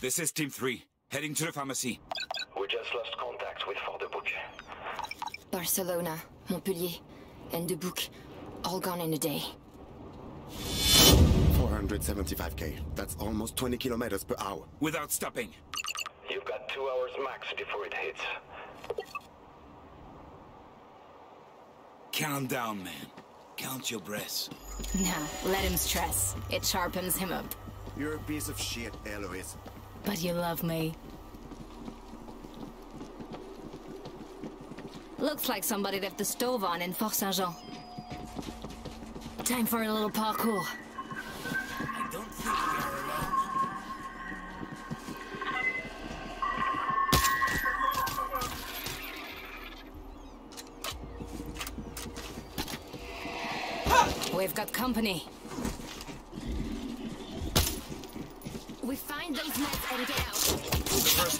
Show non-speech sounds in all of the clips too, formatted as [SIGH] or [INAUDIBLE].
This is Team 3, heading to the pharmacy. We just lost contact with Father Book. Barcelona, Montpellier, and Dubuque, all gone in a day. 475k. That's almost 20 kilometers per hour. Without stopping. You've got two hours max before it hits. Calm down, man. Count your breaths. Nah, let him stress. It sharpens him up. You're a piece of shit, Eloise. But you love me. Looks like somebody left the stove on in Fort Saint-Jean. Time for a little parkour. I don't think we are alone. We've got company.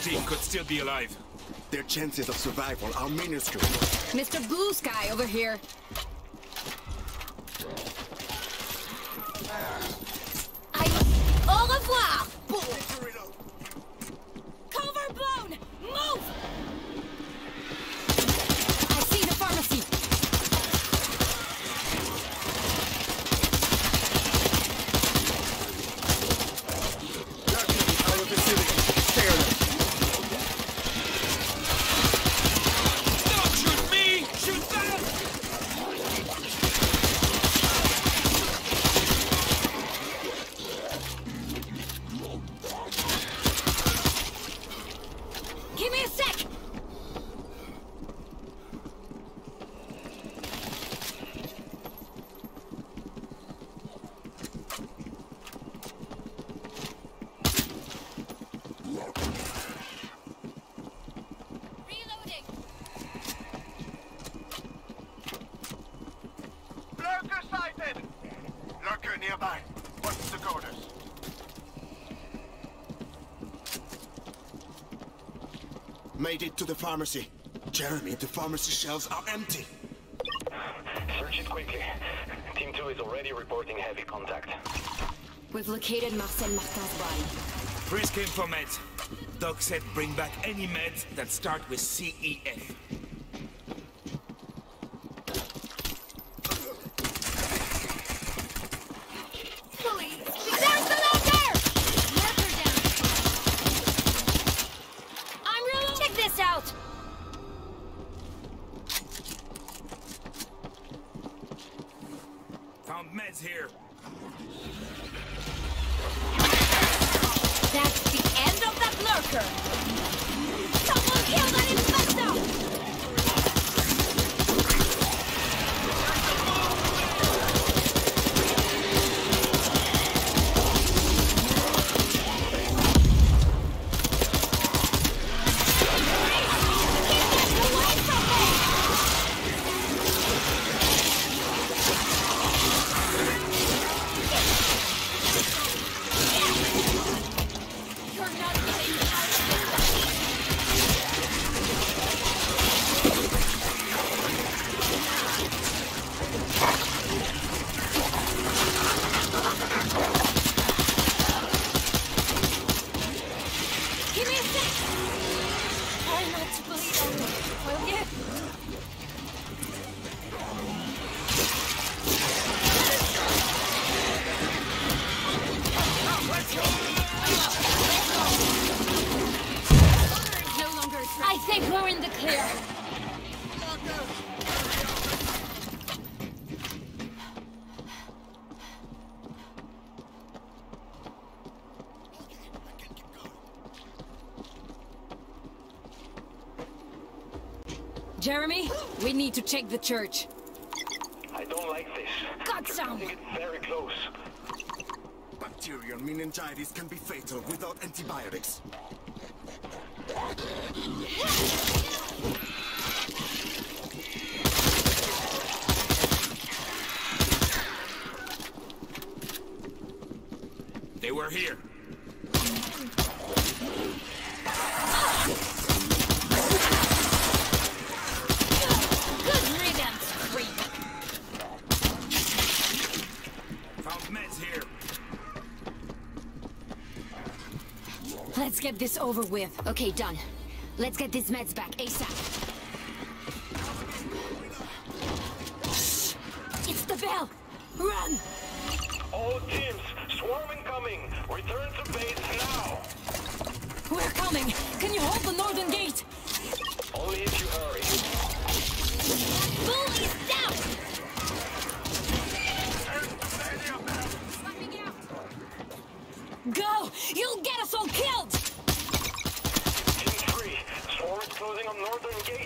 Team could still be alive. Their chances of survival are minuscule. Mr. Blue Sky over here. I... Au revoir! Cover blown! Move! I see the pharmacy. Our facility. Stay alert. Don't shoot me! Shoot them! Give me a sec! Reloading! Lurker sighted! Lurker nearby. What's the quarters? Made it to the pharmacy. Jeremy, the pharmacy shelves are empty. Search it quickly. Team 2 is already reporting heavy contact. We've located Marcel Martin's body. Freeze came for meds. Doc said bring back any meds that start with CEF. We're in the clear. Jeremy, we need to check the church. I don't like this. Got You're some. getting very close. Bacterial meningitis can be fatal without antibiotics. Were here. Good riddance, creep. Found meds here. Let's get this over with. Okay, done. Let's get these meds back ASAP. Coming! Can you hold the northern gate? Only if you hurry. Bull is down! Go! You'll get us all killed! Team 3, swarm is closing on northern gate.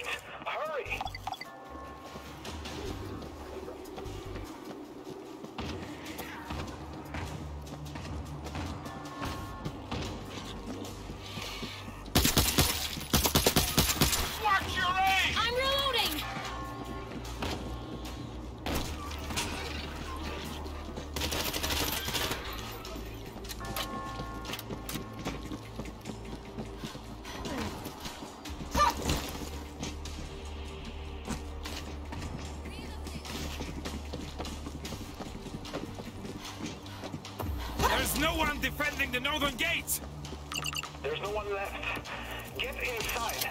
The northern gates! There's no one left. Get inside.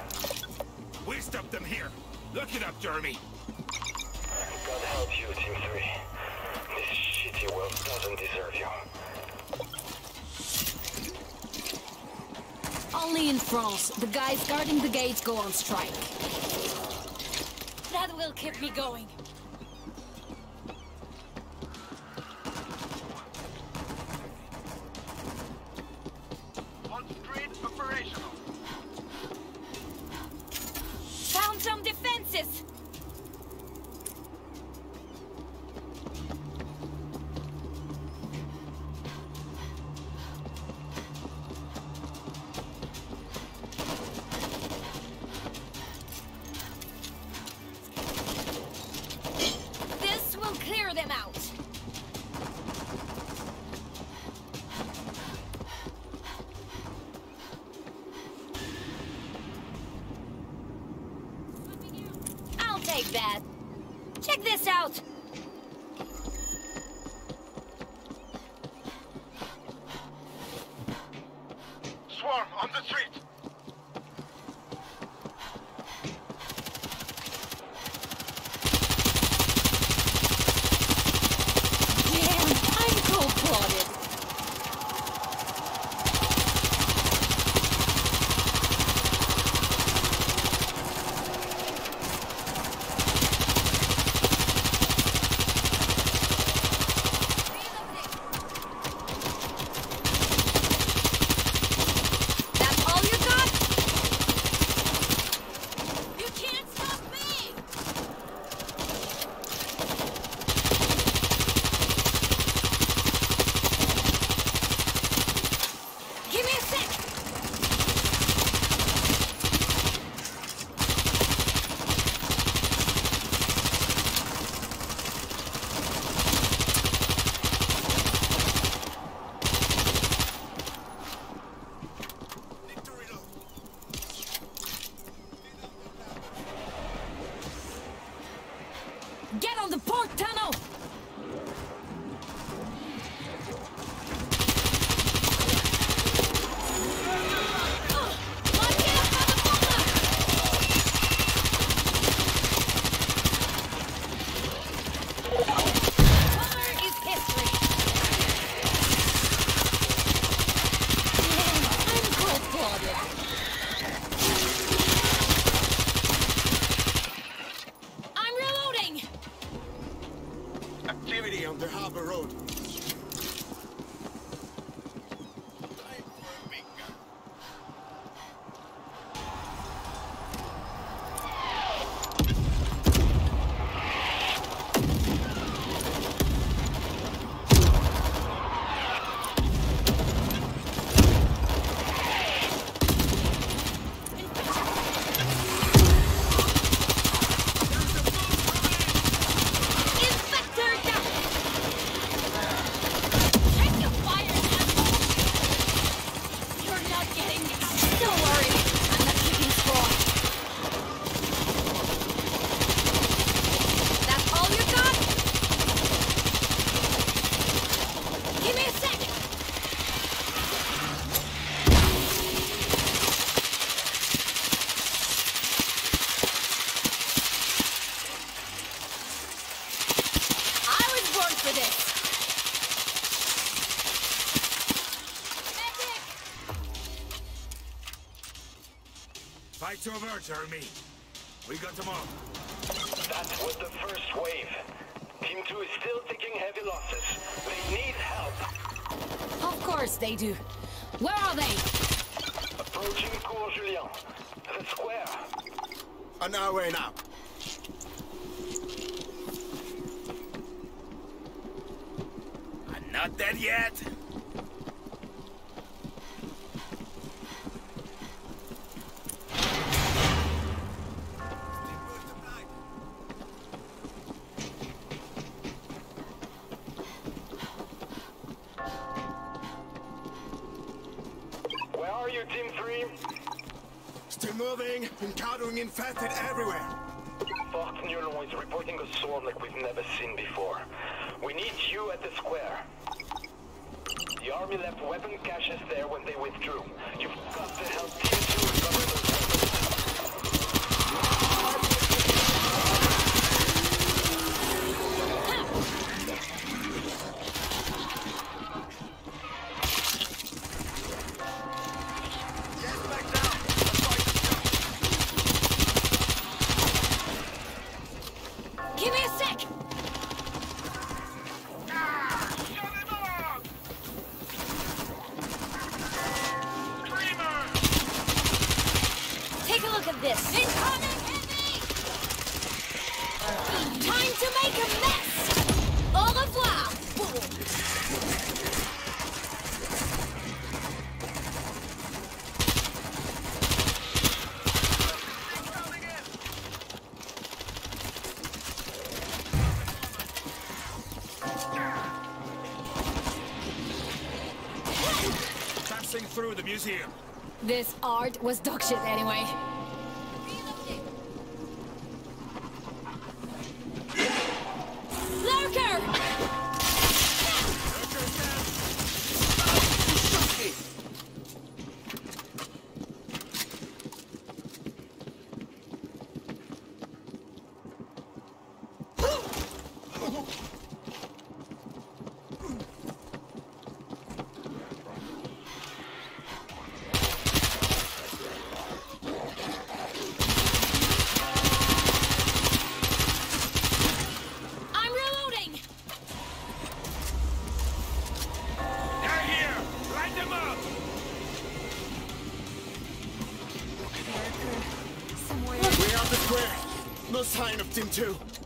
We stop them here. Look it up, Jeremy. God help you, Team 3. This shitty world doesn't deserve you. Only in France, the guys guarding the gates go on strike. That will keep me going. Check this out. Jeremy. We got them all. That was the first wave. Team 2 is still taking heavy losses. They need help. Of course they do. Where are they? Approaching Cours Julien. The square. On our way now. I'm not dead yet. Infected everywhere. Fort Nulon is reporting a swarm like we've never seen before. We need you at the square. The army left weapon caches there when they withdrew. You've got to help Passing through museum. This art was dog shit anyway. Lurker! [LAUGHS] sign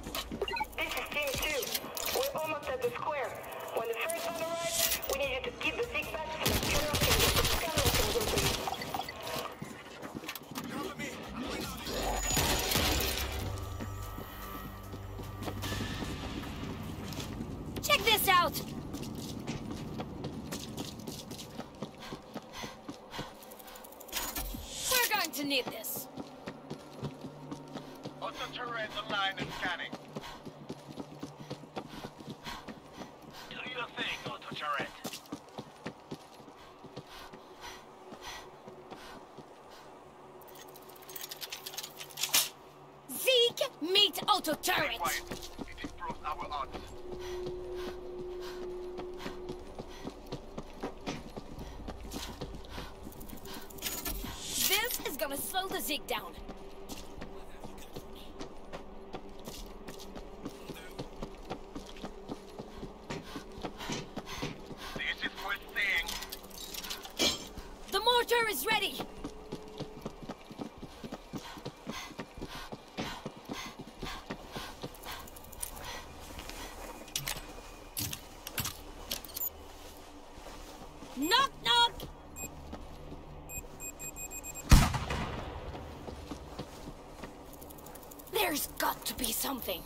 Quiet. Our odds. This is gonna slow the Zeke down. This is worth seeing. The mortar is ready! Knock knock! There's got to be something.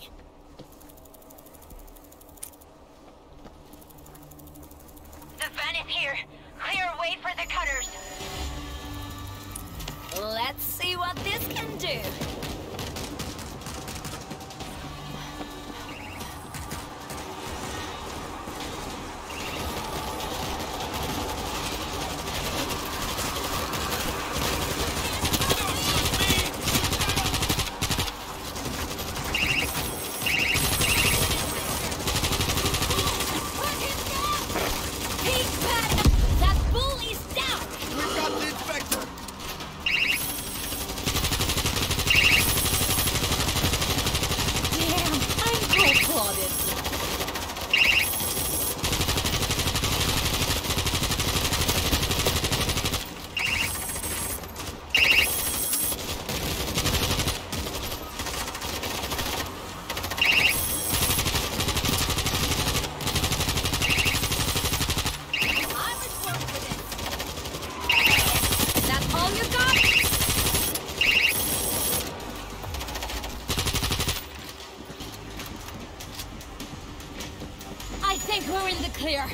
think we're in the clear.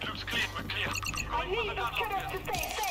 It looks clean, but clear. Going I need you to stay safe.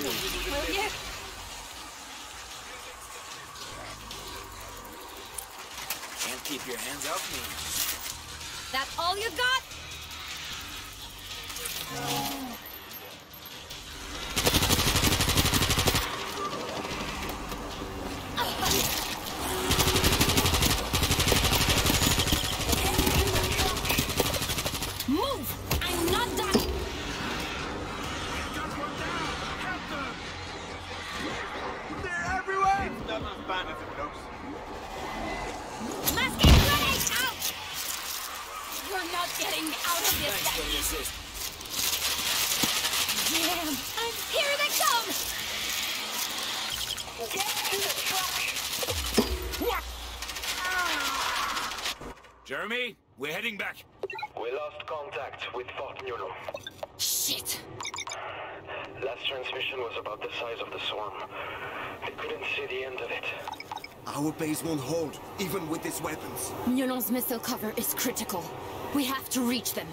Will you? Can't keep your hands off me. That's all you got? getting out of this. Damn! I'm, here they come! Get to the truck! What? Jeremy, we're heading back. We lost contact with Fort Nulum. Shit! Last transmission was about the size of the swarm. They couldn't see the end of it. Our base won't hold, even with these weapons. Nulon's missile cover is critical. We have to reach them.